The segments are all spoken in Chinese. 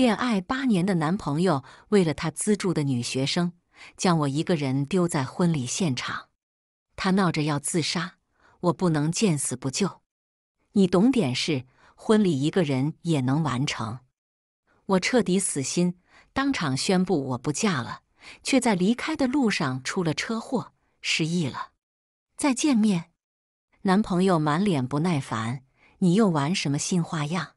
恋爱八年的男朋友为了他资助的女学生，将我一个人丢在婚礼现场。他闹着要自杀，我不能见死不救。你懂点事，婚礼一个人也能完成。我彻底死心，当场宣布我不嫁了，却在离开的路上出了车祸，失忆了。再见面，男朋友满脸不耐烦：“你又玩什么新花样？”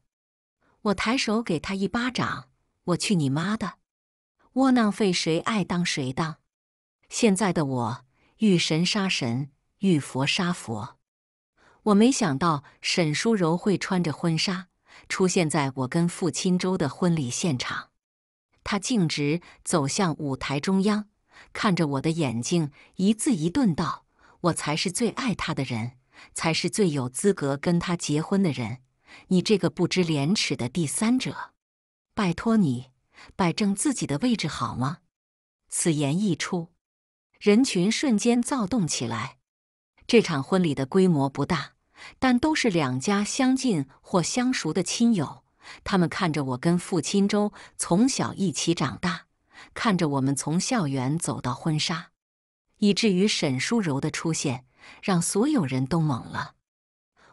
我抬手给他一巴掌：“我去你妈的！窝囊废，谁爱当谁当。现在的我遇神杀神，遇佛杀佛。我没想到沈淑柔会穿着婚纱出现在我跟傅钦周的婚礼现场。她径直走向舞台中央，看着我的眼睛，一字一顿道：“我才是最爱他的人，才是最有资格跟他结婚的人。”你这个不知廉耻的第三者，拜托你摆正自己的位置好吗？此言一出，人群瞬间躁动起来。这场婚礼的规模不大，但都是两家相近或相熟的亲友。他们看着我跟父亲周从小一起长大，看着我们从校园走到婚纱，以至于沈淑柔的出现，让所有人都懵了。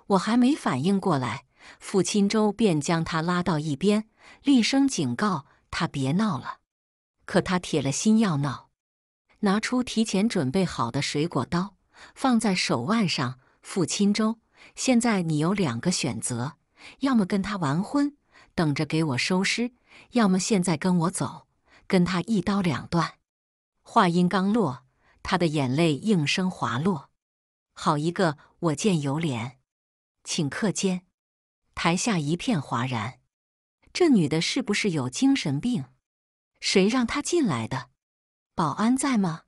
我还没反应过来。父亲周便将他拉到一边，厉声警告他别闹了。可他铁了心要闹，拿出提前准备好的水果刀，放在手腕上。父亲周，现在你有两个选择：要么跟他完婚，等着给我收尸；要么现在跟我走，跟他一刀两断。话音刚落，他的眼泪应声滑落。好一个我见犹怜，顷刻间。台下一片哗然，这女的是不是有精神病？谁让她进来的？保安在吗？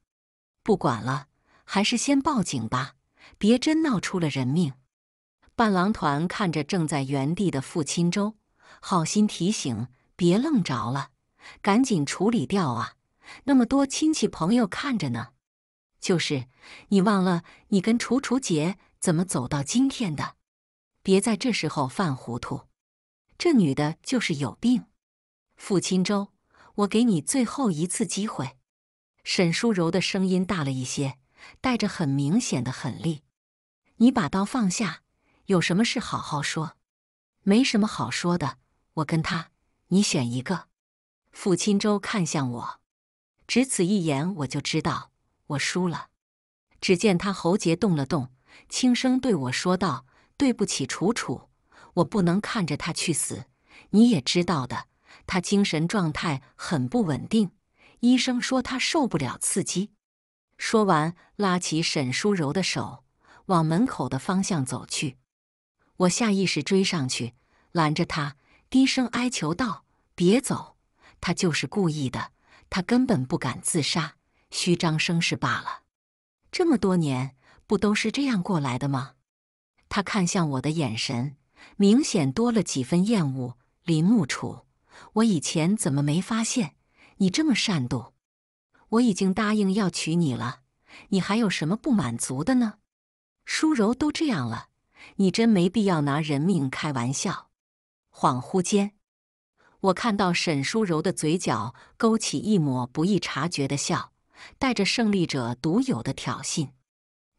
不管了，还是先报警吧，别真闹出了人命。伴郎团看着正在原地的父亲周，好心提醒：别愣着了，赶紧处理掉啊！那么多亲戚朋友看着呢。就是，你忘了你跟楚楚姐怎么走到今天的？别在这时候犯糊涂，这女的就是有病。傅钦周，我给你最后一次机会。沈淑柔的声音大了一些，带着很明显的狠厉。你把刀放下，有什么事好好说。没什么好说的，我跟他，你选一个。傅钦周看向我，只此一眼，我就知道我输了。只见他喉结动了动，轻声对我说道。对不起，楚楚，我不能看着他去死。你也知道的，他精神状态很不稳定，医生说他受不了刺激。说完，拉起沈淑柔的手，往门口的方向走去。我下意识追上去，拦着他，低声哀求道：“别走，他就是故意的，他根本不敢自杀，虚张声势罢了。这么多年，不都是这样过来的吗？”他看向我的眼神，明显多了几分厌恶。林木楚，我以前怎么没发现你这么善妒？我已经答应要娶你了，你还有什么不满足的呢？舒柔都这样了，你真没必要拿人命开玩笑。恍惚间，我看到沈舒柔的嘴角勾起一抹不易察觉的笑，带着胜利者独有的挑衅。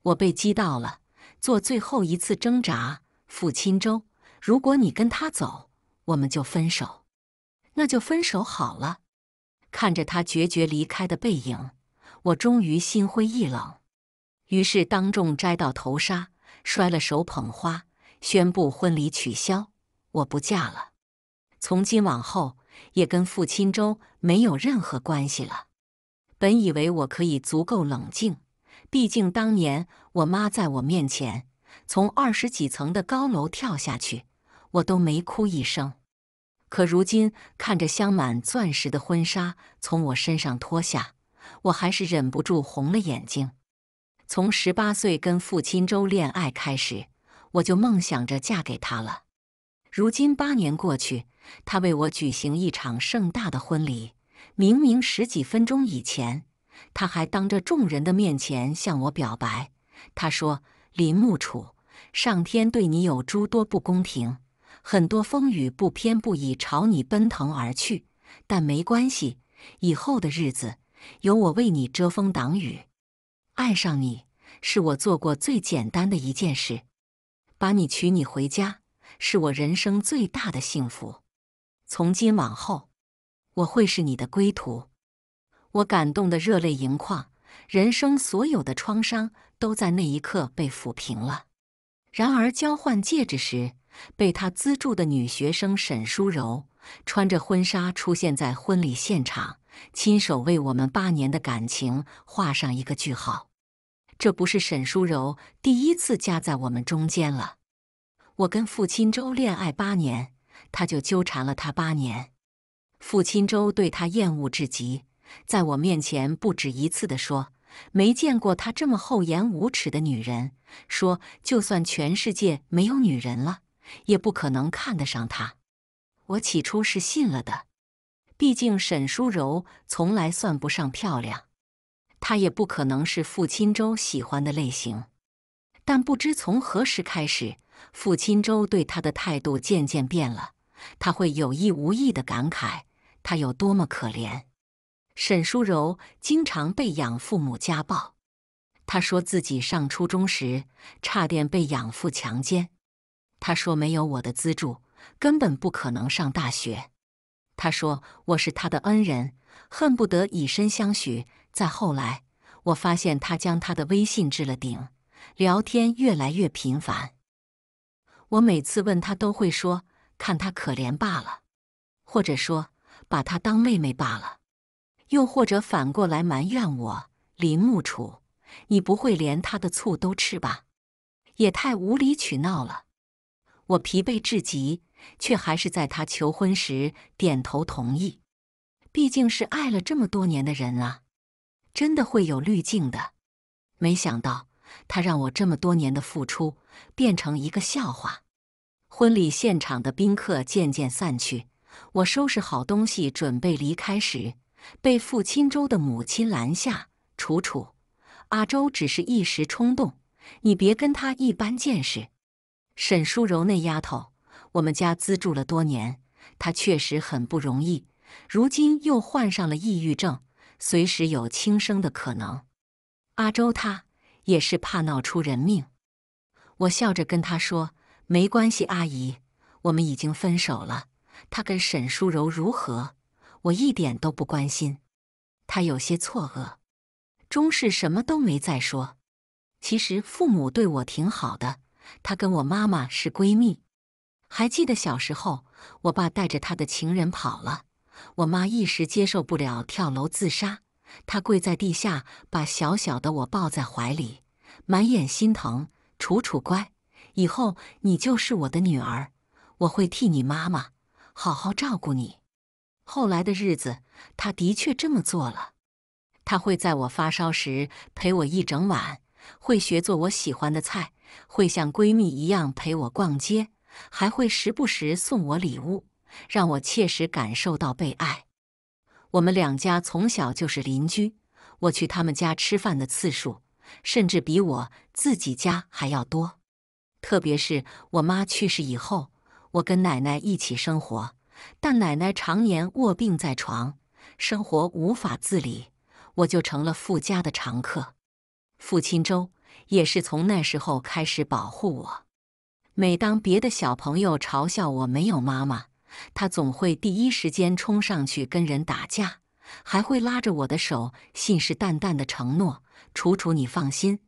我被激到了。做最后一次挣扎，父亲周，如果你跟他走，我们就分手，那就分手好了。看着他决绝离开的背影，我终于心灰意冷，于是当众摘到头纱，摔了手捧花，宣布婚礼取消，我不嫁了，从今往后也跟傅亲周没有任何关系了。本以为我可以足够冷静。毕竟当年我妈在我面前从二十几层的高楼跳下去，我都没哭一声。可如今看着镶满钻石的婚纱从我身上脱下，我还是忍不住红了眼睛。从十八岁跟父亲周恋爱开始，我就梦想着嫁给他了。如今八年过去，他为我举行一场盛大的婚礼，明明十几分钟以前。他还当着众人的面前向我表白，他说：“林木楚，上天对你有诸多不公平，很多风雨不偏不倚朝你奔腾而去，但没关系，以后的日子有我为你遮风挡雨。爱上你是我做过最简单的一件事，把你娶你回家是我人生最大的幸福。从今往后，我会是你的归途。我感动得热泪盈眶，人生所有的创伤都在那一刻被抚平了。然而，交换戒指时，被他资助的女学生沈淑柔穿着婚纱出现在婚礼现场，亲手为我们八年的感情画上一个句号。这不是沈淑柔第一次夹在我们中间了。我跟傅钦周恋爱八年，他就纠缠了他八年。傅钦周对他厌恶至极。在我面前不止一次地说，没见过她这么厚颜无耻的女人。说就算全世界没有女人了，也不可能看得上她。我起初是信了的，毕竟沈淑柔从来算不上漂亮，她也不可能是傅钦周喜欢的类型。但不知从何时开始，傅钦周对她的态度渐渐变了。他会有意无意的感慨她有多么可怜。沈淑柔经常被养父母家暴，她说自己上初中时差点被养父强奸。她说没有我的资助，根本不可能上大学。她说我是她的恩人，恨不得以身相许。再后来，我发现她将他的微信置了顶，聊天越来越频繁。我每次问他，都会说看他可怜罢了，或者说把他当妹妹罢了。又或者反过来埋怨我林木楚，你不会连他的醋都吃吧？也太无理取闹了。我疲惫至极，却还是在他求婚时点头同意。毕竟是爱了这么多年的人啊，真的会有滤镜的。没想到他让我这么多年的付出变成一个笑话。婚礼现场的宾客渐渐散去，我收拾好东西准备离开时。被傅钦周的母亲拦下，楚楚，阿周只是一时冲动，你别跟他一般见识。沈淑柔那丫头，我们家资助了多年，她确实很不容易，如今又患上了抑郁症，随时有轻生的可能。阿周他也是怕闹出人命。我笑着跟他说：“没关系，阿姨，我们已经分手了。他跟沈淑柔如何？”我一点都不关心，他有些错愕，终是什么都没再说。其实父母对我挺好的，他跟我妈妈是闺蜜。还记得小时候，我爸带着他的情人跑了，我妈一时接受不了，跳楼自杀。他跪在地下，把小小的我抱在怀里，满眼心疼。楚楚乖，以后你就是我的女儿，我会替你妈妈好好照顾你。后来的日子，他的确这么做了。他会在我发烧时陪我一整晚，会学做我喜欢的菜，会像闺蜜一样陪我逛街，还会时不时送我礼物，让我切实感受到被爱。我们两家从小就是邻居，我去他们家吃饭的次数，甚至比我自己家还要多。特别是我妈去世以后，我跟奶奶一起生活。但奶奶常年卧病在床，生活无法自理，我就成了傅家的常客。父亲周也是从那时候开始保护我。每当别的小朋友嘲笑我没有妈妈，他总会第一时间冲上去跟人打架，还会拉着我的手，信誓旦旦的承诺：“楚楚，你放心，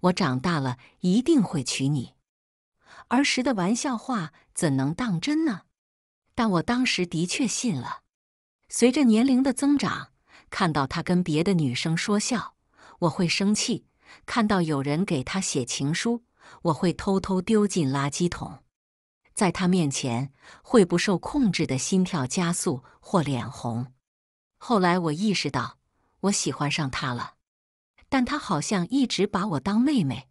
我长大了一定会娶你。”儿时的玩笑话怎能当真呢？但我当时的确信了。随着年龄的增长，看到他跟别的女生说笑，我会生气；看到有人给他写情书，我会偷偷丢进垃圾桶。在他面前，会不受控制的心跳加速或脸红。后来我意识到，我喜欢上他了，但他好像一直把我当妹妹。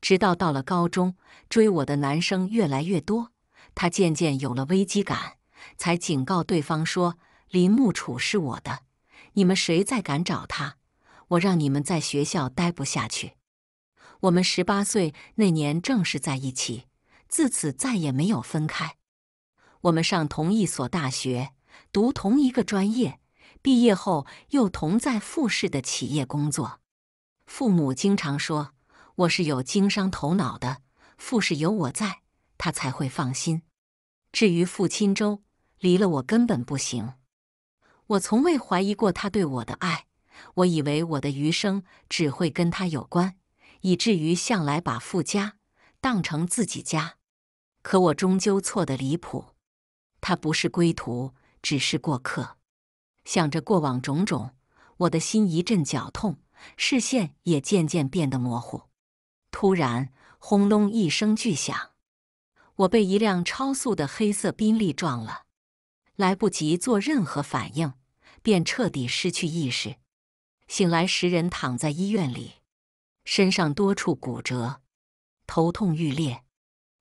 直到到了高中，追我的男生越来越多。他渐渐有了危机感，才警告对方说：“林木楚是我的，你们谁再敢找他，我让你们在学校待不下去。”我们十八岁那年正式在一起，自此再也没有分开。我们上同一所大学，读同一个专业，毕业后又同在富士的企业工作。父母经常说我是有经商头脑的，富士有我在，他才会放心。至于父亲周，离了我根本不行。我从未怀疑过他对我的爱，我以为我的余生只会跟他有关，以至于向来把傅家当成自己家。可我终究错得离谱，他不是归途，只是过客。想着过往种种，我的心一阵绞痛，视线也渐渐变得模糊。突然，轰隆一声巨响，我被一辆超速的黑色宾利撞了，来不及做任何反应，便彻底失去意识。醒来时，人躺在医院里，身上多处骨折，头痛欲裂。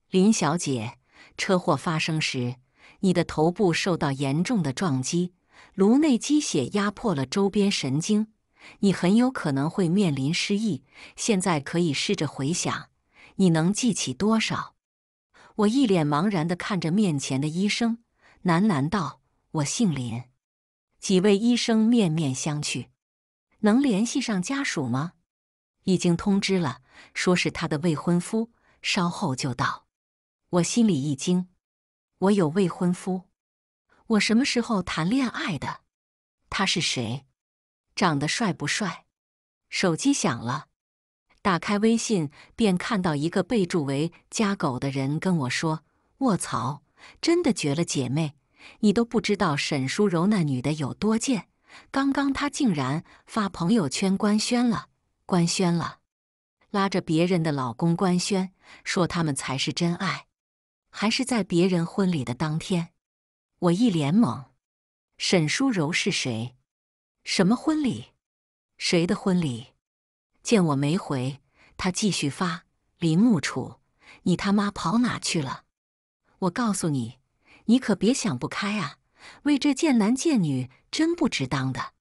林小姐，车祸发生时，你的头部受到严重的撞击，颅内积血压迫了周边神经，你很有可能会面临失忆。现在可以试着回想，你能记起多少？我一脸茫然地看着面前的医生，喃喃道：“我姓林。”几位医生面面相觑，能联系上家属吗？已经通知了，说是他的未婚夫，稍后就到。我心里一惊，我有未婚夫，我什么时候谈恋爱的？他是谁？长得帅不帅？手机响了，打开微信便看到一个备注为“家狗”的人跟我说：“卧槽，真的绝了，姐妹，你都不知道沈淑柔那女的有多贱。刚刚她竟然发朋友圈官宣了，官宣了，拉着别人的老公官宣，说他们才是真爱。”还是在别人婚礼的当天，我一脸懵。沈淑柔是谁？什么婚礼？谁的婚礼？见我没回，他继续发：“林木楚，你他妈跑哪去了？我告诉你，你可别想不开啊！为这贱男贱女真不值当的。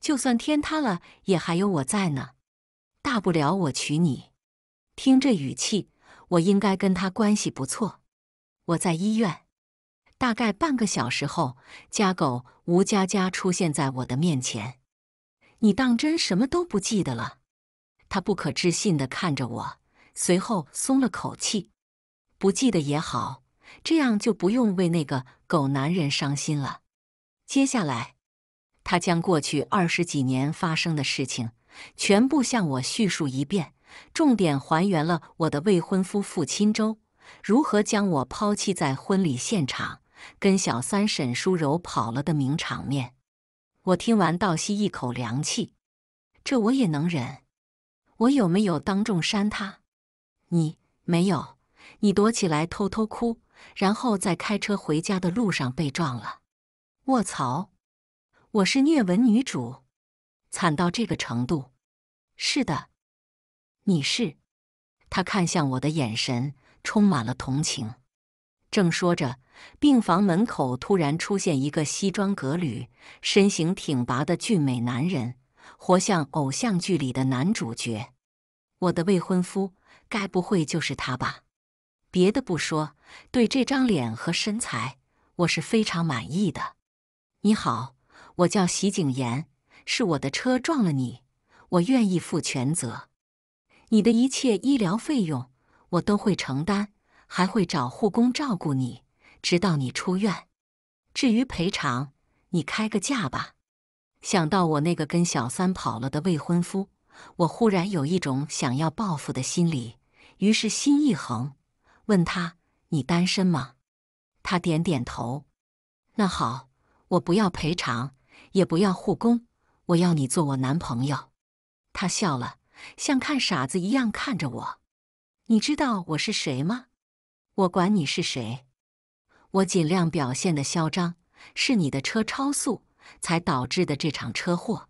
就算天塌了，也还有我在呢。大不了我娶你。听这语气，我应该跟他关系不错。”我在医院，大概半个小时后，家狗吴佳佳出现在我的面前。你当真什么都不记得了？他不可置信地看着我，随后松了口气。不记得也好，这样就不用为那个狗男人伤心了。接下来，他将过去二十几年发生的事情全部向我叙述一遍，重点还原了我的未婚夫父亲周。如何将我抛弃在婚礼现场，跟小三沈淑柔跑了的名场面？我听完倒吸一口凉气，这我也能忍。我有没有当众扇他？你没有，你躲起来偷偷哭，然后在开车回家的路上被撞了。卧槽！我是虐文女主，惨到这个程度？是的，你是。他看向我的眼神。充满了同情。正说着，病房门口突然出现一个西装革履、身形挺拔的俊美男人，活像偶像剧里的男主角。我的未婚夫，该不会就是他吧？别的不说，对这张脸和身材，我是非常满意的。你好，我叫席景言，是我的车撞了你，我愿意负全责，你的一切医疗费用。我都会承担，还会找护工照顾你，直到你出院。至于赔偿，你开个价吧。想到我那个跟小三跑了的未婚夫，我忽然有一种想要报复的心理，于是心一横，问他：“你单身吗？”他点点头。那好，我不要赔偿，也不要护工，我要你做我男朋友。他笑了，像看傻子一样看着我。你知道我是谁吗？我管你是谁。我尽量表现的嚣张，是你的车超速才导致的这场车祸。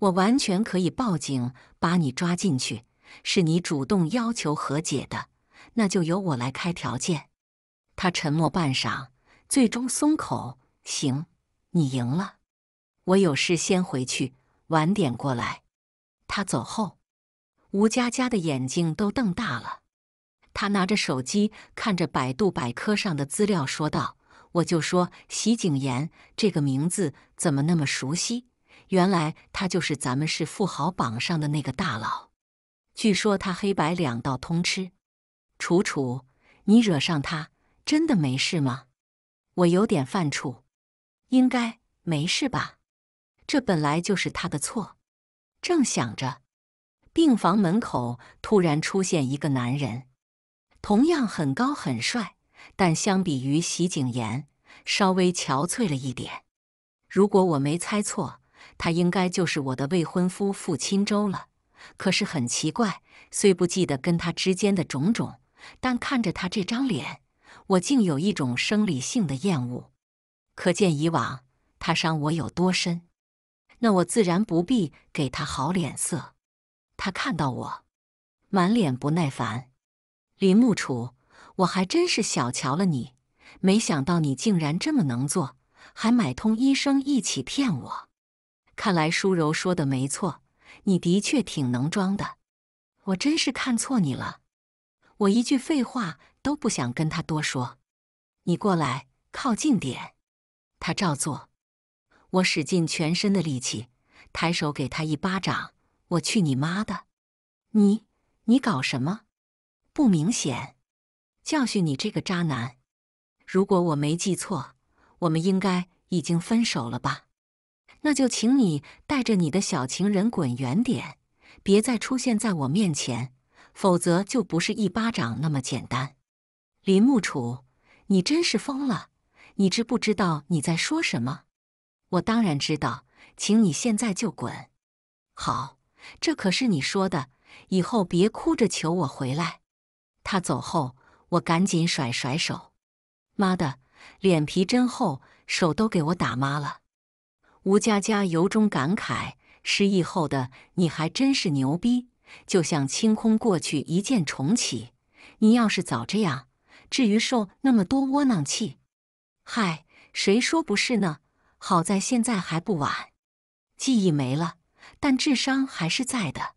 我完全可以报警把你抓进去。是你主动要求和解的，那就由我来开条件。他沉默半晌，最终松口：“行，你赢了。我有事先回去，晚点过来。”他走后，吴佳佳的眼睛都瞪大了。他拿着手机看着百度百科上的资料，说道：“我就说席景言这个名字怎么那么熟悉？原来他就是咱们市富豪榜上的那个大佬。据说他黑白两道通吃。楚楚，你惹上他，真的没事吗？我有点犯怵。应该没事吧？这本来就是他的错。正想着，病房门口突然出现一个男人，同样很高很帅。但相比于席景言，稍微憔悴了一点。如果我没猜错，他应该就是我的未婚夫傅钦周了。可是很奇怪，虽不记得跟他之间的种种，但看着他这张脸，我竟有一种生理性的厌恶。可见以往他伤我有多深，那我自然不必给他好脸色。他看到我，满脸不耐烦。林木楚。我还真是小瞧了你，没想到你竟然这么能做，还买通医生一起骗我。看来舒柔说的没错，你的确挺能装的。我真是看错你了，我一句废话都不想跟他多说。你过来，靠近点。他照做。我使尽全身的力气，抬手给他一巴掌。我去你妈的！你你搞什么？不明显。教训你这个渣男！如果我没记错，我们应该已经分手了吧？那就请你带着你的小情人滚远点，别再出现在我面前，否则就不是一巴掌那么简单。林木楚，你真是疯了！你知不知道你在说什么？我当然知道，请你现在就滚。好，这可是你说的，以后别哭着求我回来。他走后。我赶紧甩甩手，妈的，脸皮真厚，手都给我打麻了。吴佳佳由衷感慨：失忆后的你还真是牛逼，就像清空过去，一键重启。你要是早这样，至于受那么多窝囊气？嗨，谁说不是呢？好在现在还不晚，记忆没了，但智商还是在的。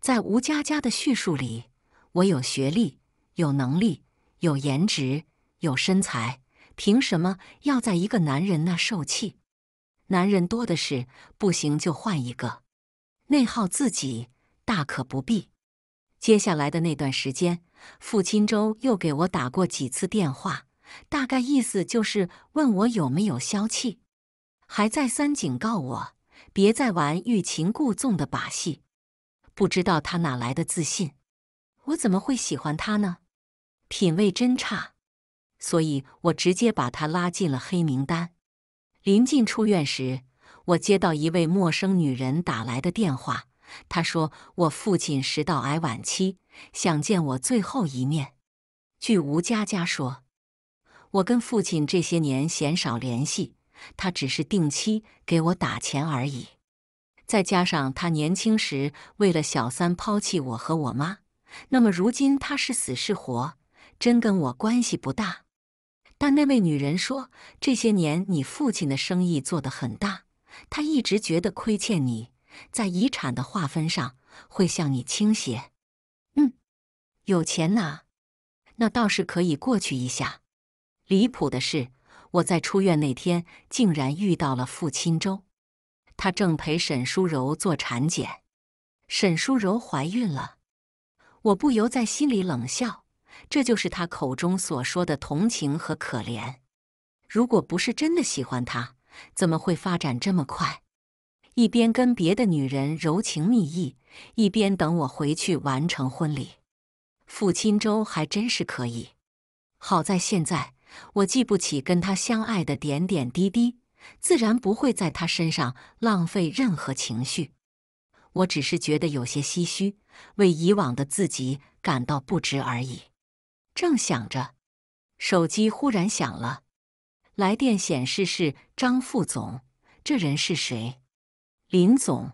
在吴佳佳的叙述里，我有学历。有能力、有颜值、有身材，凭什么要在一个男人那受气？男人多的是，不行就换一个，内耗自己大可不必。接下来的那段时间，傅钦周又给我打过几次电话，大概意思就是问我有没有消气，还再三警告我别再玩欲擒故纵的把戏。不知道他哪来的自信，我怎么会喜欢他呢？品味真差，所以我直接把他拉进了黑名单。临近出院时，我接到一位陌生女人打来的电话，她说我父亲食道癌晚期，想见我最后一面。据吴佳佳说，我跟父亲这些年鲜少联系，他只是定期给我打钱而已。再加上他年轻时为了小三抛弃我和我妈，那么如今他是死是活？真跟我关系不大，但那位女人说，这些年你父亲的生意做得很大，他一直觉得亏欠你，在遗产的划分上会向你倾斜。嗯，有钱呐，那倒是可以过去一下。离谱的是，我在出院那天竟然遇到了傅钦周，他正陪沈淑柔做产检，沈淑柔怀孕了，我不由在心里冷笑。这就是他口中所说的同情和可怜。如果不是真的喜欢他，怎么会发展这么快？一边跟别的女人柔情蜜意，一边等我回去完成婚礼。傅钦周还真是可以。好在现在我记不起跟他相爱的点点滴滴，自然不会在他身上浪费任何情绪。我只是觉得有些唏嘘，为以往的自己感到不值而已。正想着，手机忽然响了，来电显示是张副总。这人是谁？林总，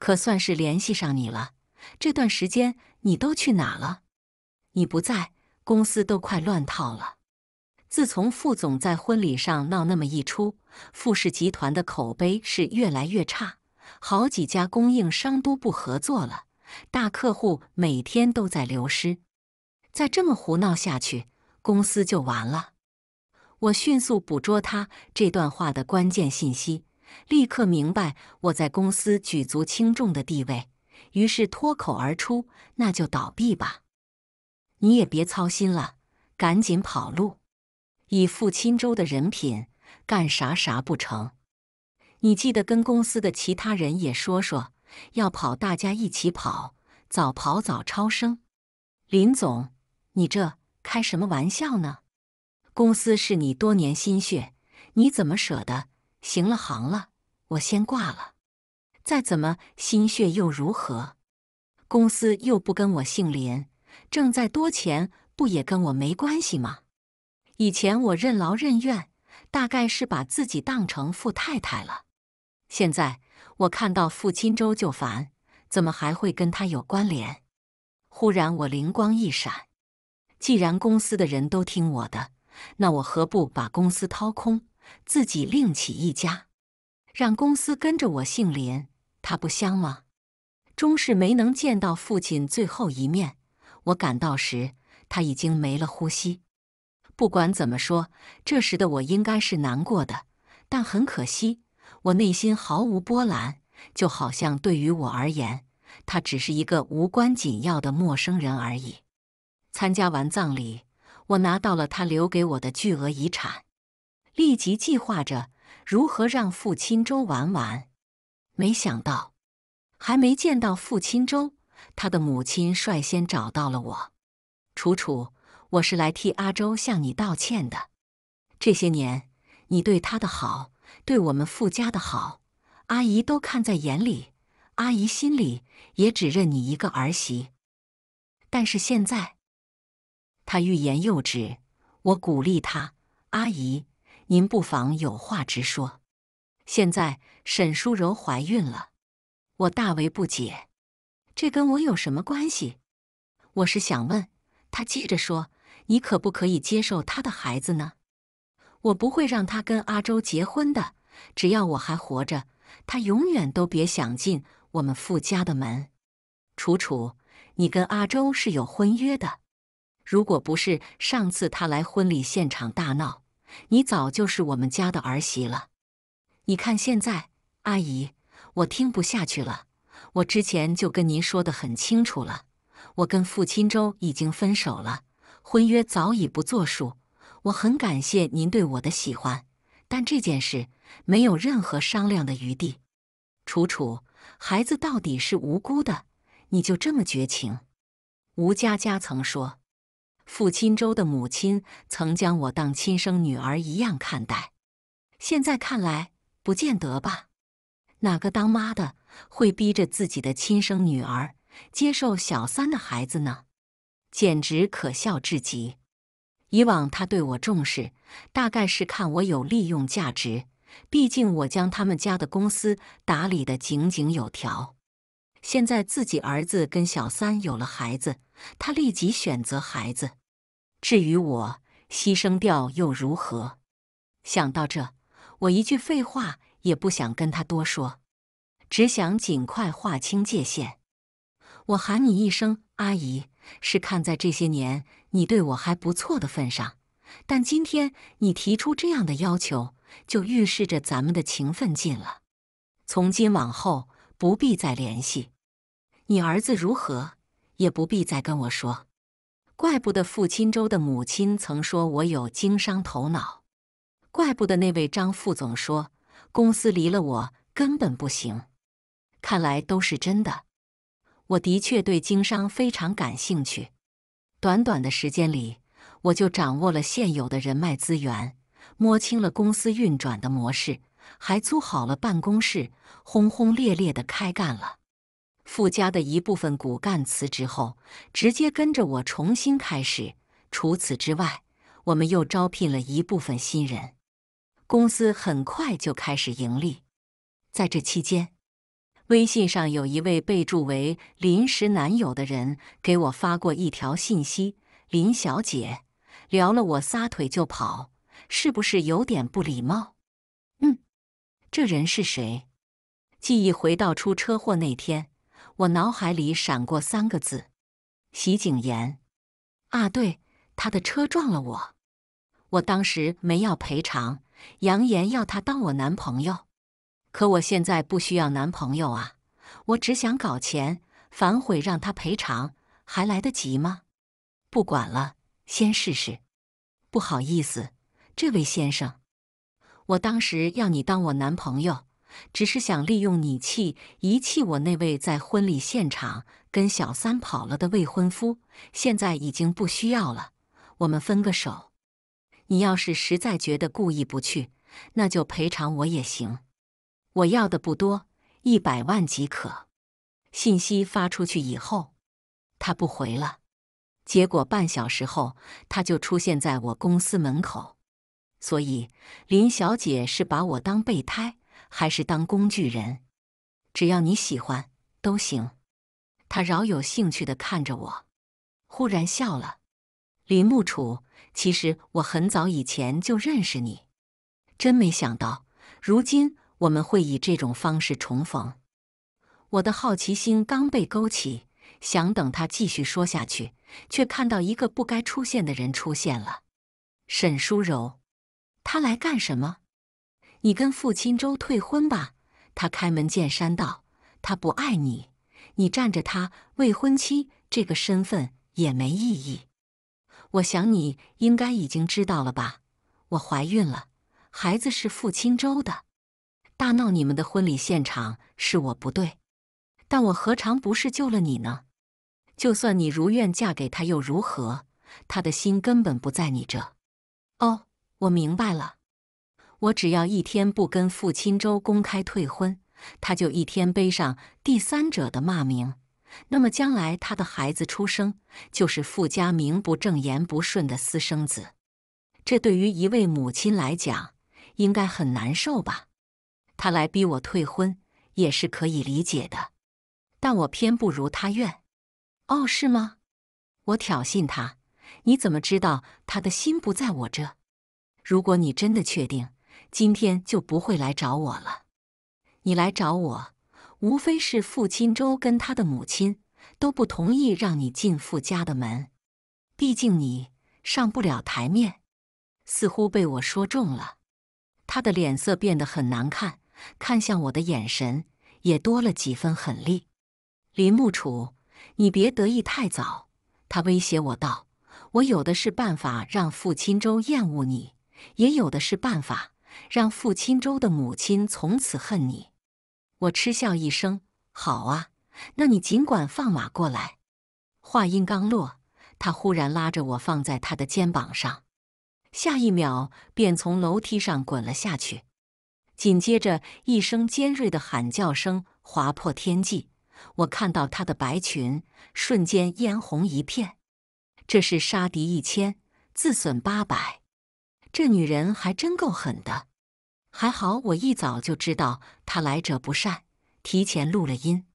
可算是联系上你了。这段时间你都去哪了？你不在，公司都快乱套了。自从副总在婚礼上闹那么一出，富氏集团的口碑是越来越差，好几家供应商都不合作了，大客户每天都在流失。再这么胡闹下去，公司就完了。我迅速捕捉他这段话的关键信息，立刻明白我在公司举足轻重的地位，于是脱口而出：“那就倒闭吧，你也别操心了，赶紧跑路。以傅钦州的人品，干啥啥不成？你记得跟公司的其他人也说说，要跑大家一起跑，早跑早超生。林总，你这开什么玩笑呢？”公司是你多年心血，你怎么舍得？行了行了，我先挂了。再怎么心血又如何？公司又不跟我姓林，挣再多钱不也跟我没关系吗？以前我任劳任怨，大概是把自己当成富太太了。现在我看到傅钦州就烦，怎么还会跟他有关联？忽然我灵光一闪，既然公司的人都听我的。那我何不把公司掏空，自己另起一家，让公司跟着我姓林，他不香吗？终是没能见到父亲最后一面。我赶到时，他已经没了呼吸。不管怎么说，这时的我应该是难过的，但很可惜，我内心毫无波澜，就好像对于我而言，他只是一个无关紧要的陌生人而已。参加完葬礼。我拿到了他留给我的巨额遗产，立即计划着如何让傅钦州玩完。没想到，还没见到傅钦州，他的母亲率先找到了我。楚楚，我是来替阿周向你道歉的。这些年你对他的好，对我们傅家的好，阿姨都看在眼里。阿姨心里也只认你一个儿媳。但是现在。他欲言又止，我鼓励他：“阿姨，您不妨有话直说。现在沈淑柔怀孕了，我大为不解，这跟我有什么关系？我是想问。”他接着说：“你可不可以接受他的孩子呢？我不会让他跟阿周结婚的，只要我还活着，他永远都别想进我们傅家的门。楚楚，你跟阿周是有婚约的。”如果不是上次他来婚礼现场大闹，你早就是我们家的儿媳了。你看现在，阿姨，我听不下去了。我之前就跟您说的很清楚了，我跟傅钦州已经分手了，婚约早已不作数。我很感谢您对我的喜欢，但这件事没有任何商量的余地。楚楚，孩子到底是无辜的，你就这么绝情？吴佳佳曾说。傅钦州的母亲曾将我当亲生女儿一样看待，现在看来不见得吧？哪个当妈的会逼着自己的亲生女儿接受小三的孩子呢？简直可笑至极！以往他对我重视，大概是看我有利用价值，毕竟我将他们家的公司打理得井井有条。现在自己儿子跟小三有了孩子，他立即选择孩子。至于我，牺牲掉又如何？想到这，我一句废话也不想跟他多说，只想尽快划清界限。我喊你一声阿姨，是看在这些年你对我还不错的份上，但今天你提出这样的要求，就预示着咱们的情分尽了。从今往后，不必再联系。你儿子如何，也不必再跟我说。怪不得傅钦州的母亲曾说我有经商头脑，怪不得那位张副总说公司离了我根本不行。看来都是真的。我的确对经商非常感兴趣。短短的时间里，我就掌握了现有的人脉资源，摸清了公司运转的模式，还租好了办公室，轰轰烈烈的开干了。傅家的一部分骨干辞职后，直接跟着我重新开始。除此之外，我们又招聘了一部分新人，公司很快就开始盈利。在这期间，微信上有一位备注为“临时男友”的人给我发过一条信息：“林小姐，聊了我撒腿就跑，是不是有点不礼貌？”嗯，这人是谁？记忆回到出车祸那天。我脑海里闪过三个字：席景言。啊，对，他的车撞了我。我当时没要赔偿，扬言要他当我男朋友。可我现在不需要男朋友啊，我只想搞钱，反悔让他赔偿还来得及吗？不管了，先试试。不好意思，这位先生，我当时要你当我男朋友。只是想利用你气遗弃我那位在婚礼现场跟小三跑了的未婚夫，现在已经不需要了，我们分个手。你要是实在觉得故意不去，那就赔偿我也行。我要的不多，一百万即可。信息发出去以后，他不回了。结果半小时后，他就出现在我公司门口。所以林小姐是把我当备胎。还是当工具人，只要你喜欢都行。他饶有兴趣的看着我，忽然笑了。林木楚，其实我很早以前就认识你，真没想到如今我们会以这种方式重逢。我的好奇心刚被勾起，想等他继续说下去，却看到一个不该出现的人出现了。沈淑柔，他来干什么？你跟傅钦周退婚吧，他开门见山道：“他不爱你，你占着他未婚妻这个身份也没意义。”我想你应该已经知道了吧？我怀孕了，孩子是傅钦周的。大闹你们的婚礼现场是我不对，但我何尝不是救了你呢？就算你如愿嫁给他又如何？他的心根本不在你这。哦，我明白了。我只要一天不跟傅钦周公开退婚，他就一天背上第三者的骂名。那么将来他的孩子出生，就是傅家名不正言不顺的私生子。这对于一位母亲来讲，应该很难受吧？他来逼我退婚，也是可以理解的。但我偏不如他愿。哦，是吗？我挑衅他，你怎么知道他的心不在我这？如果你真的确定。今天就不会来找我了。你来找我，无非是傅钦周跟他的母亲都不同意让你进傅家的门。毕竟你上不了台面。似乎被我说中了，他的脸色变得很难看，看向我的眼神也多了几分狠厉。林木楚，你别得意太早。他威胁我道：“我有的是办法让傅钦周厌恶你，也有的是办法。”让傅钦周的母亲从此恨你。我嗤笑一声：“好啊，那你尽管放马过来。”话音刚落，他忽然拉着我放在他的肩膀上，下一秒便从楼梯上滚了下去。紧接着一声尖锐的喊叫声划破天际，我看到她的白裙瞬间嫣红一片。这是杀敌一千，自损八百。这女人还真够狠的，还好我一早就知道她来者不善，提前录了音。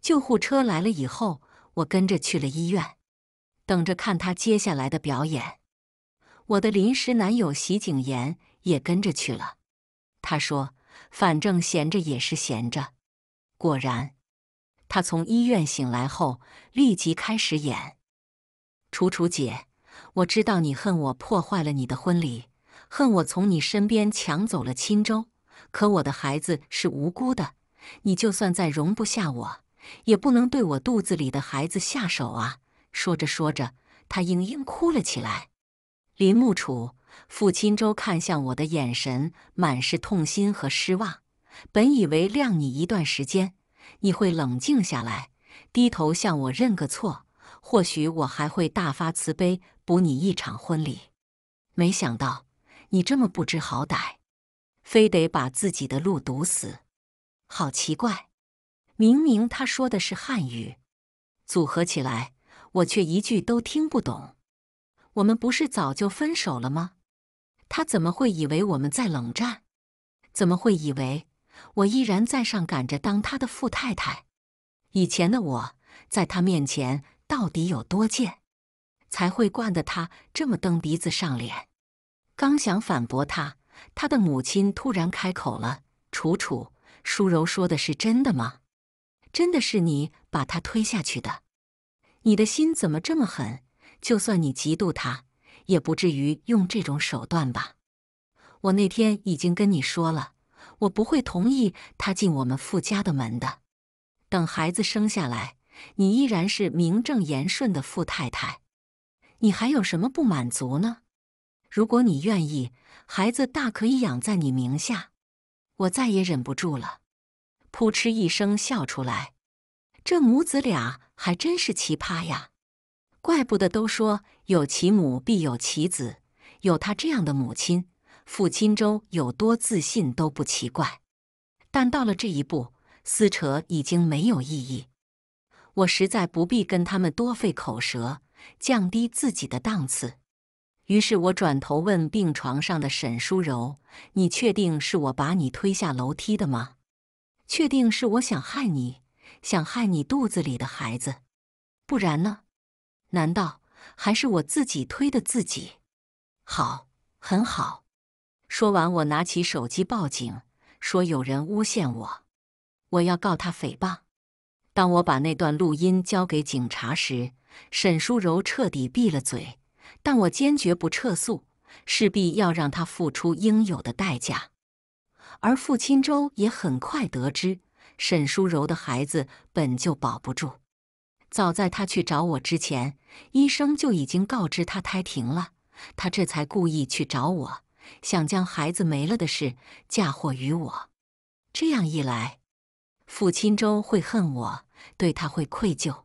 救护车来了以后，我跟着去了医院，等着看她接下来的表演。我的临时男友席景言也跟着去了。他说：“反正闲着也是闲着。”果然，他从医院醒来后立即开始演。楚楚姐。我知道你恨我破坏了你的婚礼，恨我从你身边抢走了钦州。可我的孩子是无辜的，你就算再容不下我，也不能对我肚子里的孩子下手啊！说着说着，他嘤嘤哭了起来。林木楚，傅钦州看向我的眼神满是痛心和失望。本以为晾你一段时间，你会冷静下来，低头向我认个错。或许我还会大发慈悲补你一场婚礼，没想到你这么不知好歹，非得把自己的路堵死，好奇怪！明明他说的是汉语，组合起来我却一句都听不懂。我们不是早就分手了吗？他怎么会以为我们在冷战？怎么会以为我依然在上赶着当他的富太太？以前的我在他面前。到底有多贱，才会惯得他这么蹬鼻子上脸？刚想反驳他，他的母亲突然开口了：“楚楚，舒柔说的是真的吗？真的是你把他推下去的？你的心怎么这么狠？就算你嫉妒他，也不至于用这种手段吧？我那天已经跟你说了，我不会同意他进我们傅家的门的。等孩子生下来，你依然是名正言顺的傅太太，你还有什么不满足呢？如果你愿意，孩子大可以养在你名下。我再也忍不住了，扑哧一声笑出来。这母子俩还真是奇葩呀！怪不得都说有其母必有其子，有他这样的母亲，傅钦周有多自信都不奇怪。但到了这一步，撕扯已经没有意义。我实在不必跟他们多费口舌，降低自己的档次。于是我转头问病床上的沈淑柔：“你确定是我把你推下楼梯的吗？确定是我想害你，想害你肚子里的孩子？不然呢？难道还是我自己推的自己？好，很好。”说完，我拿起手机报警，说有人诬陷我，我要告他诽谤。当我把那段录音交给警察时，沈淑柔彻底闭了嘴。但我坚决不撤诉，势必要让他付出应有的代价。而傅钦周也很快得知沈淑柔的孩子本就保不住，早在他去找我之前，医生就已经告知他胎停了。他这才故意去找我，想将孩子没了的事嫁祸于我。这样一来，傅钦周会恨我，对他会愧疚；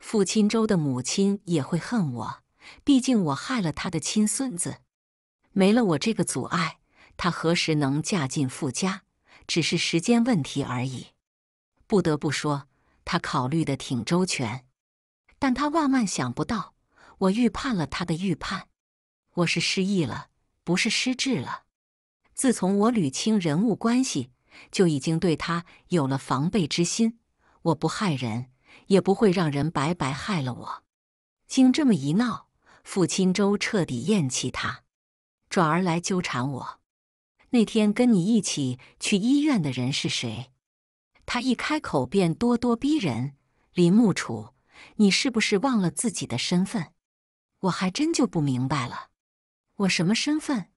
傅钦周的母亲也会恨我。毕竟我害了他的亲孙子，没了我这个阻碍，他何时能嫁进傅家，只是时间问题而已。不得不说，他考虑的挺周全，但他万万想不到，我预判了他的预判。我是失忆了，不是失智了。自从我捋清人物关系，就已经对他有了防备之心。我不害人，也不会让人白白害了我。经这么一闹。傅钦周彻底厌弃他，转而来纠缠我。那天跟你一起去医院的人是谁？他一开口便咄咄逼人。林木楚，你是不是忘了自己的身份？我还真就不明白了，我什么身份？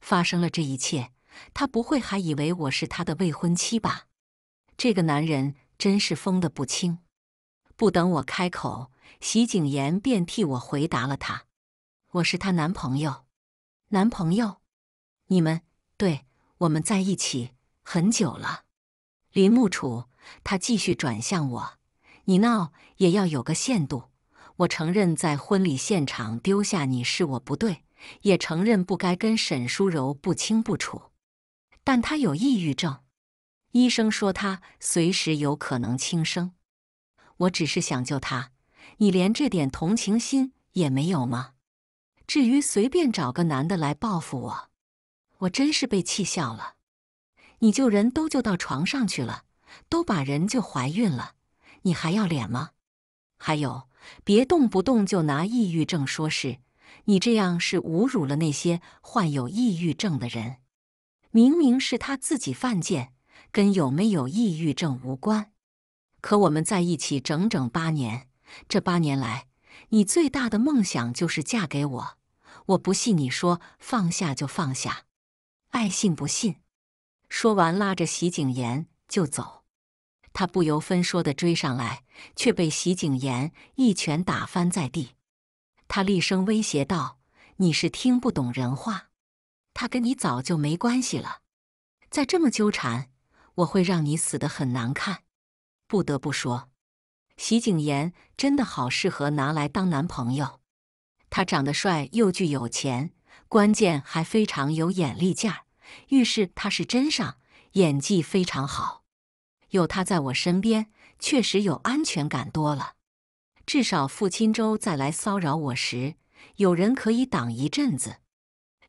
发生了这一切，他不会还以为我是他的未婚妻吧？这个男人真是疯得不轻。不等我开口。席景言便替我回答了他：“我是她男朋友，男朋友，你们对我们在一起很久了。”林木楚，他继续转向我：“你闹也要有个限度。我承认在婚礼现场丢下你是我不对，也承认不该跟沈淑柔不清不楚。但他有抑郁症，医生说他随时有可能轻生。我只是想救他。”你连这点同情心也没有吗？至于随便找个男的来报复我，我真是被气笑了。你救人都救到床上去了，都把人救怀孕了，你还要脸吗？还有，别动不动就拿抑郁症说事，你这样是侮辱了那些患有抑郁症的人。明明是他自己犯贱，跟有没有抑郁症无关。可我们在一起整整八年。这八年来，你最大的梦想就是嫁给我。我不信你说放下就放下，爱信不信。说完，拉着席景言就走。他不由分说的追上来，却被席景言一拳打翻在地。他厉声威胁道：“你是听不懂人话，他跟你早就没关系了。再这么纠缠，我会让你死得很难看。”不得不说。席景言真的好适合拿来当男朋友，他长得帅又具有钱，关键还非常有眼力劲儿，遇事他是真上，演技非常好。有他在我身边，确实有安全感多了。至少傅钦周再来骚扰我时，有人可以挡一阵子。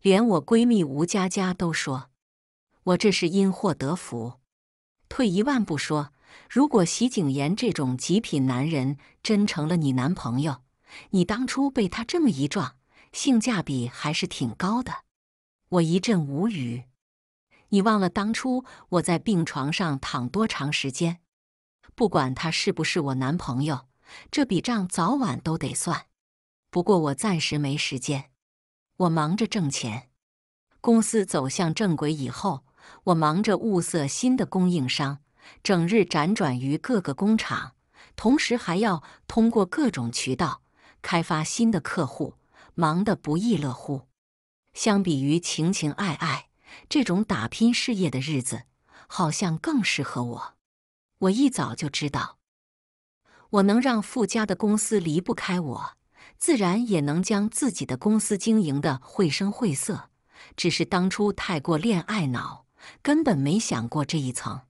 连我闺蜜吴佳佳都说，我这是因祸得福。退一万步说。如果席景言这种极品男人真成了你男朋友，你当初被他这么一撞，性价比还是挺高的。我一阵无语。你忘了当初我在病床上躺多长时间？不管他是不是我男朋友，这笔账早晚都得算。不过我暂时没时间。我忙着挣钱。公司走向正轨以后，我忙着物色新的供应商，整日辗转于各个工厂，同时还要通过各种渠道开发新的客户，忙得不亦乐乎。相比于情情爱爱这种打拼事业的日子，好像更适合我。我一早就知道，我能让富家的公司离不开我，自然也能将自己的公司经营的绘声绘色。只是当初太过恋爱脑，根本没想过这一层。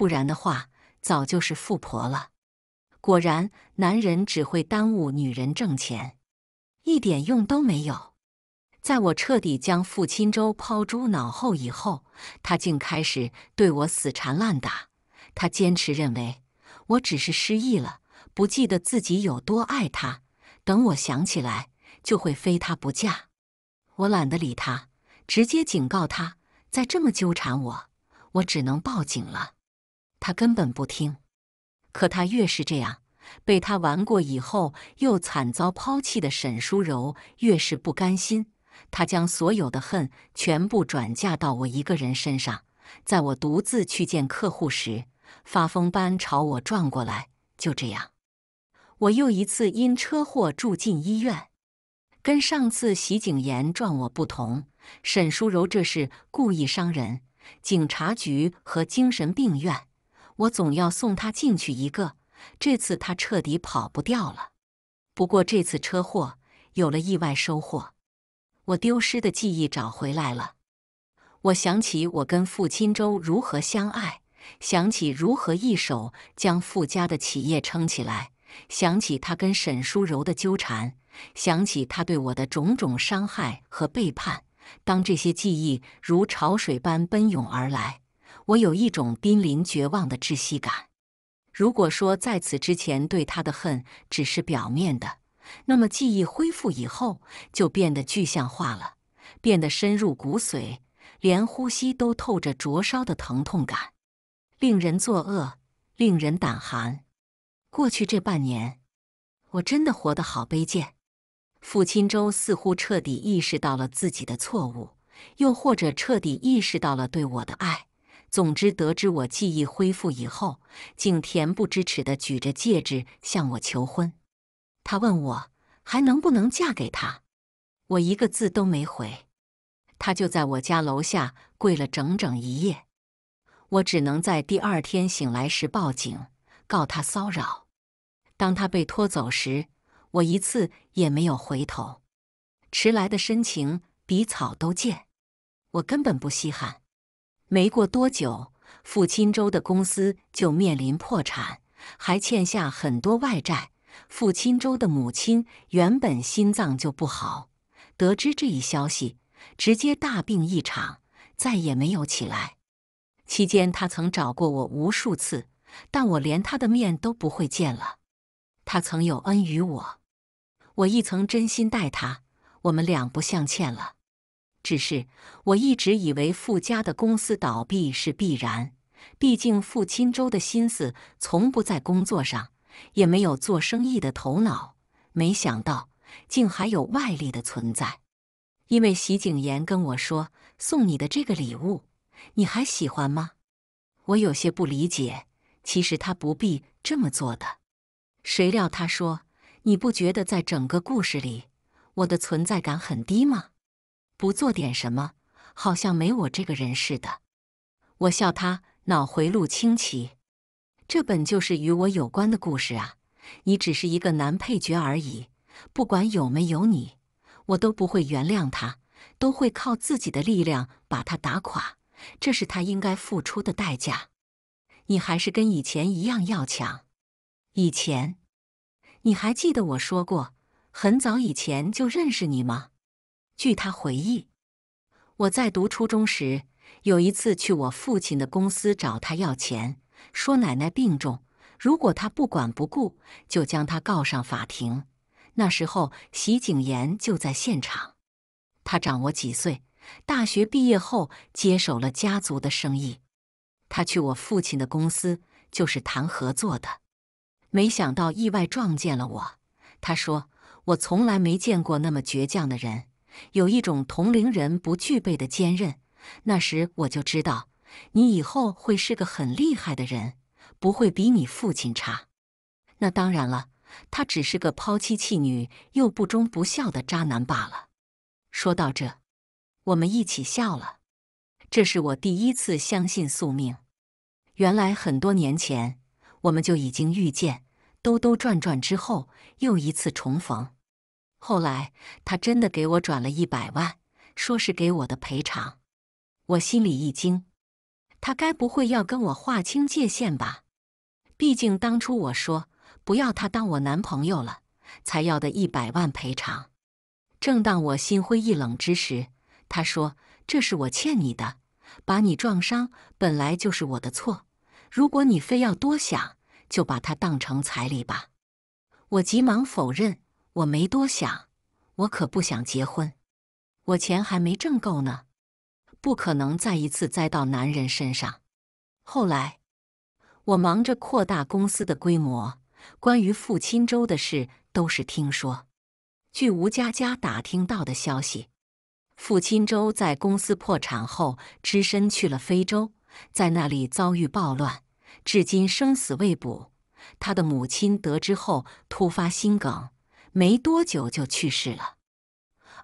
不然的话，早就是富婆了。果然，男人只会耽误女人挣钱，一点用都没有。在我彻底将傅钦舟抛诸脑后以后，他竟开始对我死缠烂打。他坚持认为我只是失忆了，不记得自己有多爱他。等我想起来，就会非他不嫁。我懒得理他，直接警告他：再这么纠缠我，我只能报警了。他根本不听。可他越是这样，被他玩过以后又惨遭抛弃的沈淑柔越是不甘心。他将所有的恨全部转嫁到我一个人身上，在我独自去见客户时，发疯般朝我撞过来。就这样，我又一次因车祸住进医院。跟上次席景言撞我不同，沈淑柔这是故意伤人。警察局和精神病院，我总要送他进去一个。这次他彻底跑不掉了。不过这次车祸有了意外收获。我丢失的记忆找回来了，我想起我跟傅钦周如何相爱，想起如何一手将傅家的企业撑起来，想起他跟沈淑柔的纠缠，想起他对我的种种伤害和背叛。当这些记忆如潮水般奔涌而来，我有一种濒临绝望的窒息感。如果说在此之前对他的恨只是表面的，那么记忆恢复以后，就变得具象化了，变得深入骨髓，连呼吸都透着灼烧的疼痛感，令人作恶，令人胆寒。过去这半年，我真的活得好卑贱。傅钦舟似乎彻底意识到了自己的错误，又或者彻底意识到了对我的爱。总之，得知我记忆恢复以后，竟恬不知耻地举着戒指向我求婚。他问我还能不能嫁给他，我一个字都没回。他就在我家楼下跪了整整一夜，我只能在第二天醒来时报警告他骚扰。当他被拖走时，我一次也没有回头。迟来的深情比草都贱，我根本不稀罕。没过多久，傅钦舟的公司就面临破产，还欠下很多外债。傅钦舟的母亲原本心脏就不好，得知这一消息，直接大病一场，再也没有起来。期间，他曾找过我无数次，但我连他的面都不会见了。他曾有恩于我，我亦曾真心待他，我们两不相欠了。只是我一直以为傅家的公司倒闭是必然，毕竟傅钦舟的心思从不在工作上。也没有做生意的头脑，没想到竟还有外力的存在。因为席景言跟我说送你的这个礼物，你还喜欢吗？我有些不理解。其实他不必这么做的。谁料他说：“你不觉得在整个故事里，我的存在感很低吗？不做点什么，好像没我这个人似的。”我笑他脑回路清奇。这本就是与我有关的故事啊！你只是一个男配角而已。不管有没有你，我都不会原谅他，都会靠自己的力量把他打垮。这是他应该付出的代价。你还是跟以前一样要强。以前，你还记得我说过很早以前就认识你吗？据他回忆，我在读初中时有一次去我父亲的公司找他要钱。说奶奶病重，如果他不管不顾，就将他告上法庭。那时候席景言就在现场。他长我几岁，大学毕业后接手了家族的生意。他去我父亲的公司就是谈合作的，没想到意外撞见了我。他说：“我从来没见过那么倔强的人，有一种同龄人不具备的坚韧。那时我就知道，你以后会是个很厉害的人，不会比你父亲差。那当然了，他只是个抛妻弃女又不忠不孝的渣男罢了。说到这，我们一起笑了。这是我第一次相信宿命。原来很多年前我们就已经遇见，兜兜转转之后又一次重逢。后来他真的给我转了一百万，说是给我的赔偿。我心里一惊，他该不会要跟我划清界限吧？毕竟当初我说不要他当我男朋友了，才要的一百万赔偿。正当我心灰意冷之时，他说：“这是我欠你的，把你撞伤本来就是我的错。如果你非要多想，就把它当成彩礼吧。”我急忙否认。我没多想，我可不想结婚，我钱还没挣够呢，不可能再一次栽到男人身上。后来，我忙着扩大公司的规模，关于傅钦州的事都是听说。据吴佳佳打听到的消息，傅钦州在公司破产后，只身去了非洲，在那里遭遇暴乱，至今生死未卜。他的母亲得知后，突发心梗。没多久就去世了，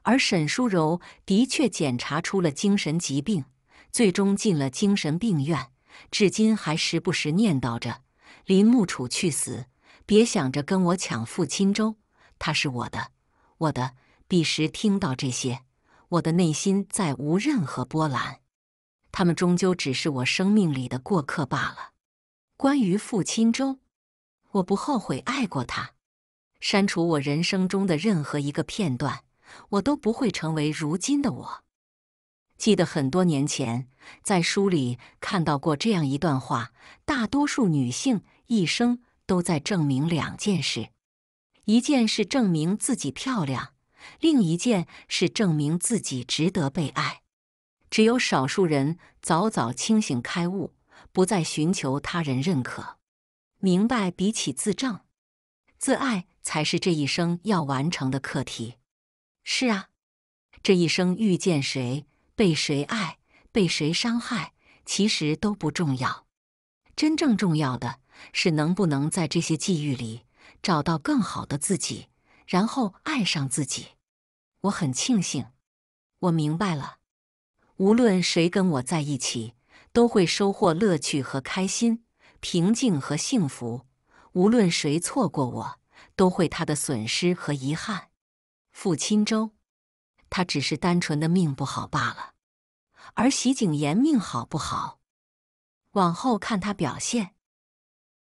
而沈淑柔的确检查出了精神疾病，最终进了精神病院，至今还时不时念叨着：“林木楚去死，别想着跟我抢傅钦州，他是我的，我的。”彼时听到这些，我的内心再无任何波澜，他们终究只是我生命里的过客罢了。关于傅钦州，我不后悔爱过他。删除我人生中的任何一个片段，我都不会成为如今的我。记得很多年前在书里看到过这样一段话：大多数女性一生都在证明两件事，一件是证明自己漂亮，另一件是证明自己值得被爱。只有少数人早早清醒开悟，不再寻求他人认可，明白比起自证，自爱。才是这一生要完成的课题。是啊，这一生遇见谁、被谁爱、被谁伤害，其实都不重要。真正重要的是能不能在这些际遇里找到更好的自己，然后爱上自己。我很庆幸，我明白了，无论谁跟我在一起，都会收获乐趣和开心、平静和幸福；无论谁错过我。都会他的损失和遗憾。傅钦州，他只是单纯的命不好罢了。而席景言命好不好，往后看他表现。